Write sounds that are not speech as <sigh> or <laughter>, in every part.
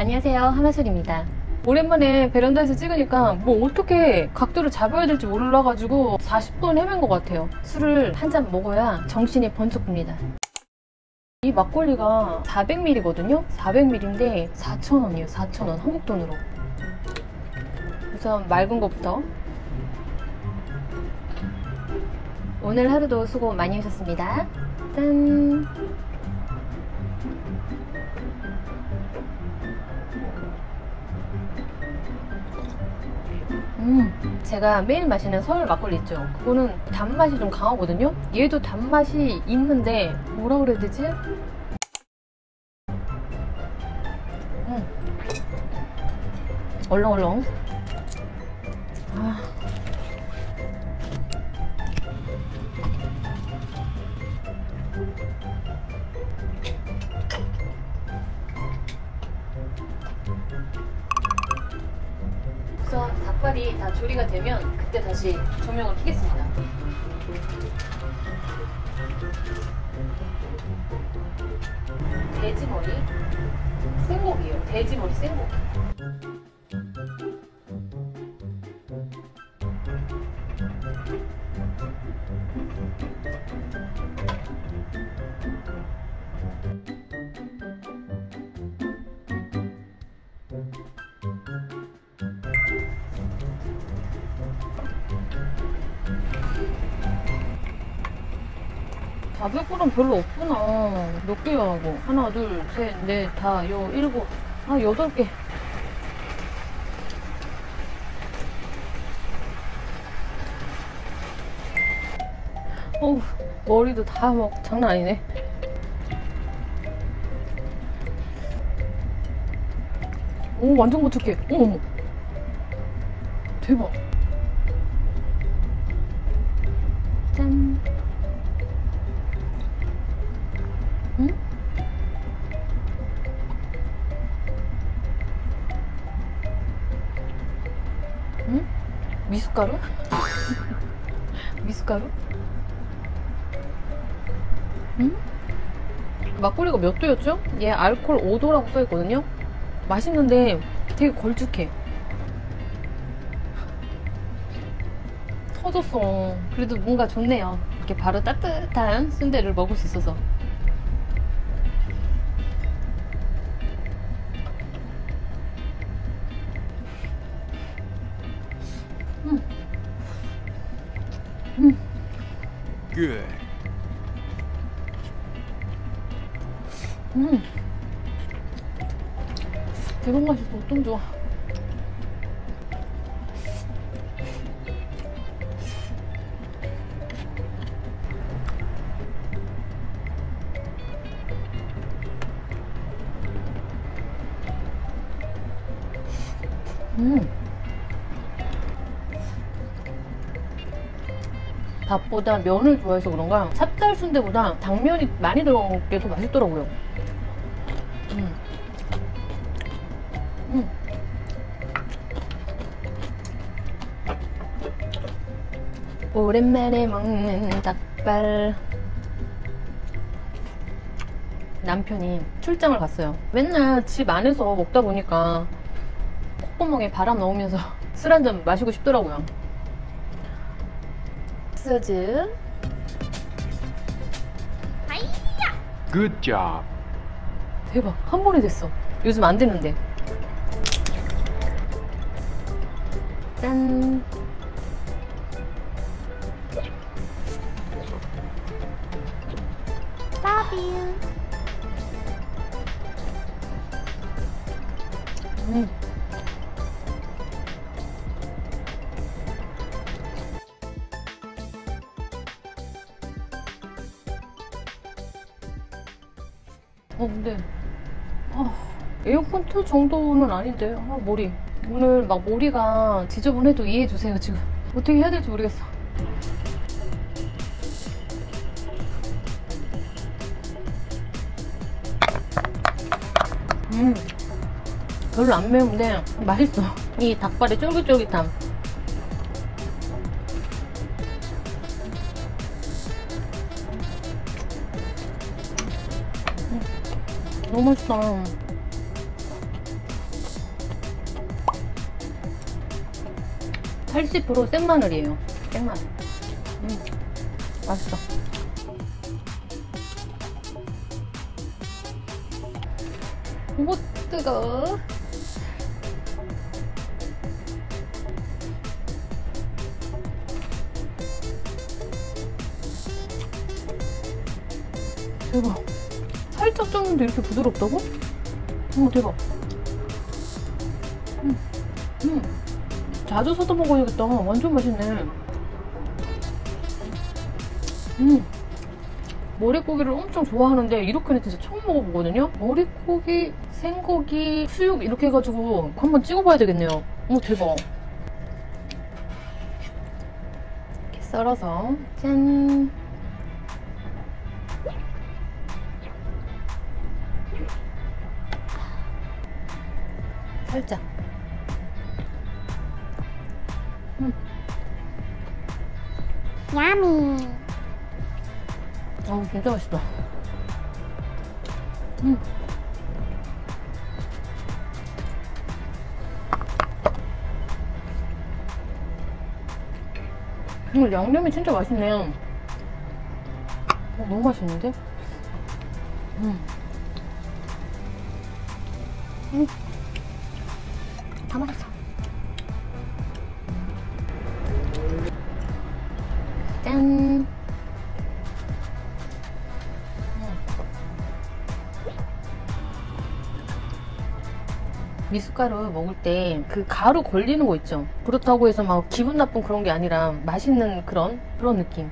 안녕하세요. 하마술입니다. 오랜만에 베란다에서 찍으니까 뭐 어떻게 각도를 잡아야 될지 몰라가지고 40분 헤맨 것 같아요. 술을 한 잔 먹어야 정신이 번쩍 듭니다. 이 막걸리가 400ml거든요? 400ml인데 4,000원이에요. 4,000원 한국 돈으로. 우선 맑은 것부터. 오늘 하루도 수고 많이 하셨습니다. 짠 음, 제가 매일 마시는 서울 막걸리 있죠. 그거는 단맛이 좀 강하거든요. 얘도 단맛이 있는데 뭐라 그래야 되지? 음. 얼렁얼렁. 아. 다 조리가 되면 그때 다시 조명을 켜겠습니다. 돼지머리 생고기예요. 돼지머리 생고기. 가격으로는 별로 없구나. 몇 개야 하고. 하나, 둘, 셋, 넷, 다, 여, 일곱, 아, 여덟 개. 어우, 머리도 다 막 장난 아니네. 오, 완전 거칠게. 어머. 대박. 미숫가루? 미숫가루? 응? 막걸리가 몇 도였죠? 얘 알콜 5도라고 써있거든요? 맛있는데 되게 걸쭉해. 터졌어. 그래도 뭔가 좋네요. 이렇게 바로 따뜻한 순대를 먹을 수 있어서. Good. 음. 대박 맛있어. 어쩜 좋아. 음. 밥보다 면을 좋아해서 그런가 찹쌀 순대보다 당면이 많이 들어간 게 더 맛있더라고요. 음. 음. 오랜만에 먹는 닭발. 남편이 출장을 갔어요. 맨날 집 안에서 먹다 보니까 콧구멍에 바람 넣으면서 <laughs> 술 한 잔 마시고 싶더라고요. 소주. Good job. 대박. 한 번에 됐어. 요즘 안 되는데. 짠. Love you. 음. 어 근데. 아, 에어컨 틀 정도는 아닌데. 아, 머리. 오늘 막 머리가 지저분해도 이해해 주세요 지금. 어떻게 해야 될지 모르겠어. 음 별로 안 매운데 맛있어. 이 닭발의 쫄깃쫄깃함 너무 맛있다. 팔십 프로 생마늘이에요. 생마늘. 음 맛있어. 오 뜨거워 대박. 살짝 쪘는데 이렇게 부드럽다고? 오, 대박. 음, 음. 자주 사다 먹어야겠다. 완전 맛있네. 음. 머릿고기를 엄청 좋아하는데 이렇게는 진짜 처음 먹어보거든요. 머릿고기, 생고기, 수육 이렇게 해가지고 한번 찍어봐야 되겠네요. 오 대박. 이렇게 썰어서 짠. 살짝. 야미 어 진짜 맛있다. 음. 음, 양념이 진짜 맛있네. 어, 너무 맛있는데? 음. 다 맛있어 짠. 미숫가루 먹을 때 그 가루 걸리는 거 있죠. 그렇다고 해서 막 기분 나쁜 그런 게 아니라 맛있는 그런 그런 느낌.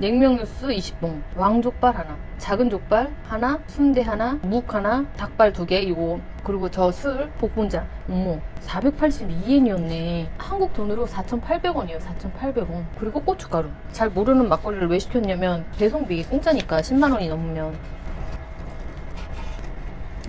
냉면 뉴스 20봉. 왕족발 하나 작은 족발 하나 순대 하나 묵 하나 닭발 두 개 이거. 그리고 저 술 복분자 어머 482엔이었네. 한국 돈으로 4,800원이에요 4,800원. 그리고 고춧가루. 잘 모르는 막걸리를 왜 시켰냐면 배송비 공짜니까 10만원이 넘으면.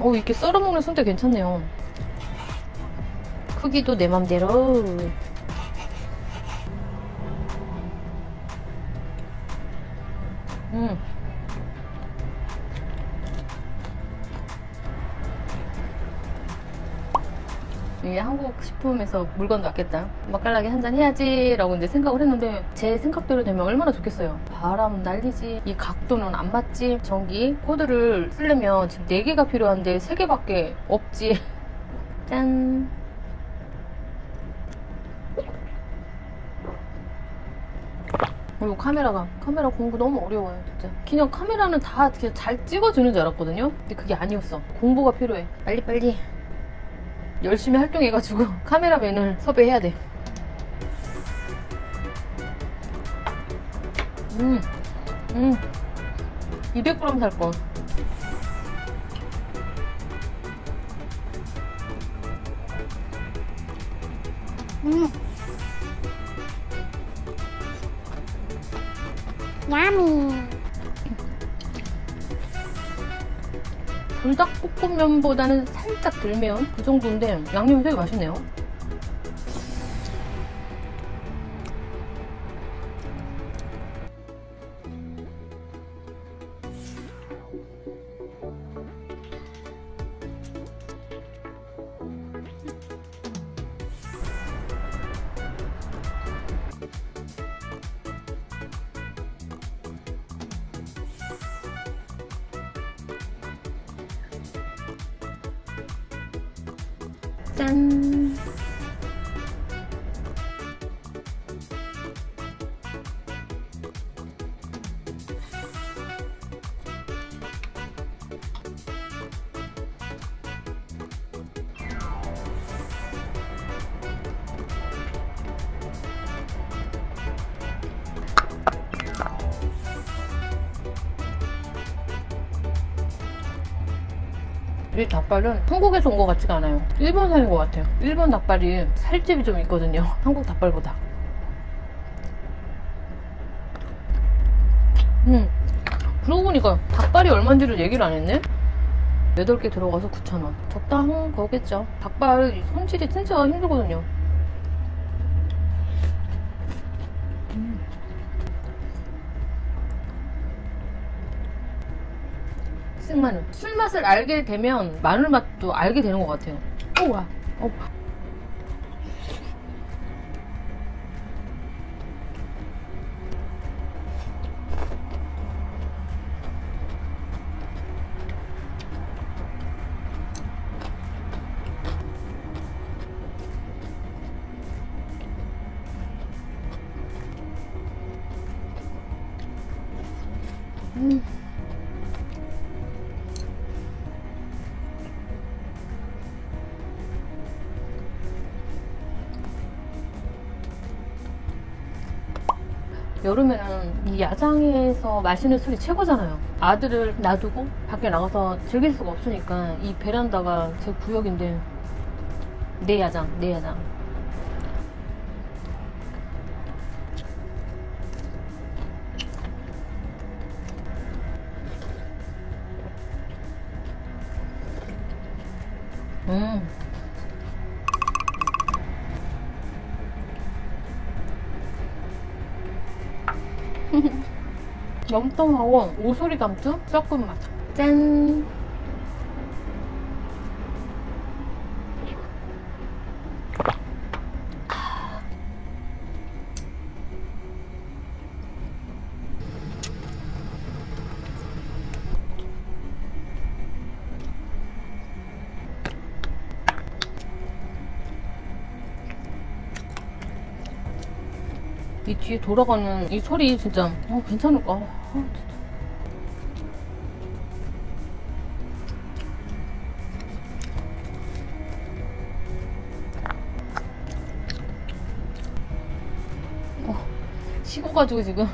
어 이렇게 썰어 먹는 순대 괜찮네요. 크기도 내 맘대로 음. 이게 한국 식품에서 물건 낫겠다. 맛깔나게 한 잔 해야지 라고 이제 생각을 했는데 제 생각대로 되면 얼마나 좋겠어요. 바람 날리지, 이 각도는 안 맞지, 전기 코드를 쓰려면 지금 4개가 필요한데 3개밖에 없지. <laughs> 짠. 그리고 카메라가 카메라 공부 너무 어려워요 진짜. 그냥 카메라는 다 그냥 잘 찍어주는 줄 알았거든요? 근데 그게 아니었어. 공부가 필요해. 빨리빨리. 열심히 활동해가지고 <laughs> 카메라맨을 섭외해야 돼. 음, 음. 200g 살걸 음 불닭볶음면보다는 살짝 덜 매운 그 정도인데 양념이 되게 맛있네요 짠! 이 닭발은 한국에서 온 것 같지가 않아요 일본산인 것 같아요. 일본 닭발이 살집이 좀 있거든요. <laughs> 한국 닭발보다. 음, 그러고 보니까 닭발이 얼마인지를 얘기를 안 했네? 8개 들어가서 9,000원. 적당한 거겠죠. 닭발 손질이 진짜 힘들거든요. 음. 생마늘. 술 맛을 알게 되면 마늘 맛도 알게 되는 것 같아요. 우와. 여름에는 이 야장에서 마시는 술이 최고잖아요. 아들을 놔두고 밖에 나가서 즐길 수가 없으니까 이 베란다가 제 구역인데 내 야장, 내 야장. <laughs> 염통하고 오소리 감투 섞은 맛. 짠. 이 뒤에 돌아가는 이 소리 진짜 어, 괜찮을까? 어, 진짜. 어, 식어가지고 지금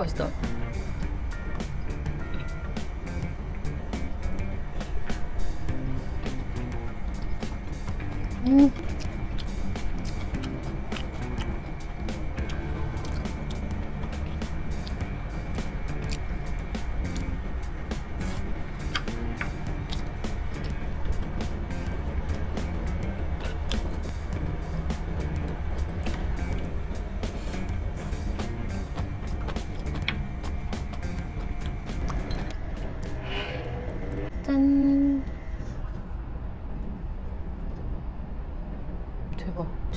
아이고. 아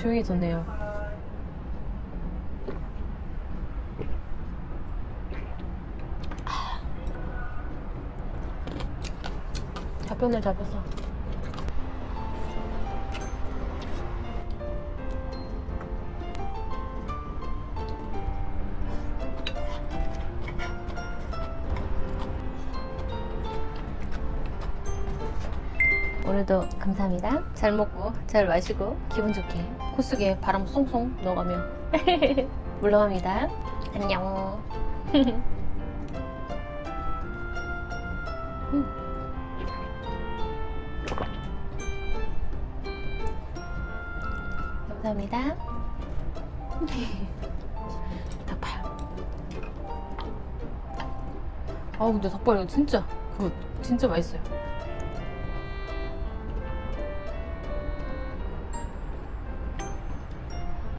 조용해졌네요. 잡혔네, 잡혔어. 오늘도 감사합니다. 잘 먹고 잘 마시고 기분 좋게 코스게 바람 송송 넣어가며 <laughs> 물러갑니다. 안녕. 음. <laughs> 감사합니다. <laughs> 닭발. 아우 근데 닭발 이거 진짜 그 진짜 맛있어요.